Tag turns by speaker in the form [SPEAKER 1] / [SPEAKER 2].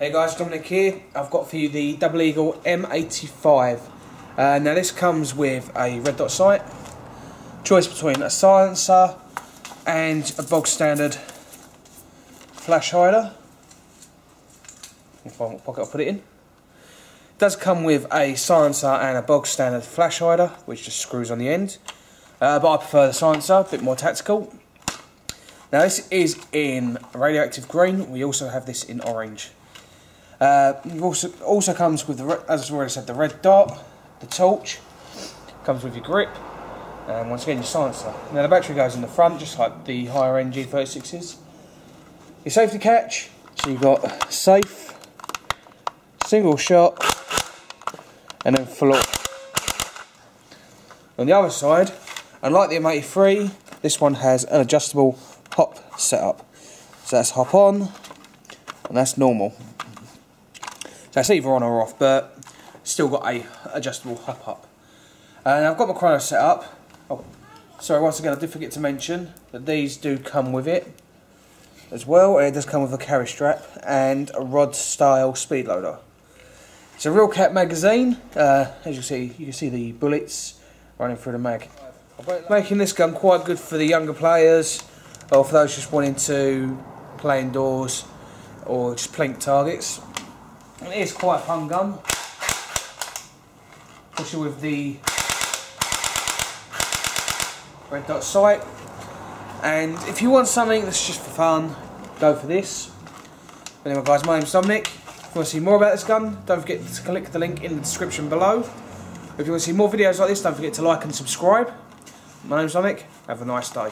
[SPEAKER 1] Hey guys, Dominic here. I've got for you the Double Eagle M85. Uh, now this comes with a red dot sight, choice between a silencer and a bog standard flash hider. If I want pocket, I'll put it in. It does come with a silencer and a bog standard flash hider, which just screws on the end. Uh, but I prefer the silencer, a bit more tactical. Now this is in radioactive green. We also have this in orange. Uh, also also comes with the as I've already said the red dot, the torch. Comes with your grip, and once again your silencer. Now the battery goes in the front, just like the higher end G36s. Your safety catch. So you've got safe, single shot, and then full. On the other side, unlike the M83, this one has an adjustable hop setup. So that's hop on, and that's normal. So it's either on or off, but still got a adjustable hop up. And I've got my chrono set up. Oh, sorry, once again, I did forget to mention that these do come with it as well. It does come with a carry strap and a rod style speed loader. It's a real cap magazine. Uh, as you see, you can see the bullets running through the mag. Making this gun quite good for the younger players, or for those just wanting to play indoors, or just plink targets. It is quite fun gun, especially with the red dot sight. And if you want something that's just for fun, go for this. Anyway guys, my name's Dominic. If you want to see more about this gun, don't forget to click the link in the description below. If you want to see more videos like this, don't forget to like and subscribe. My name's Dominic. Have a nice day.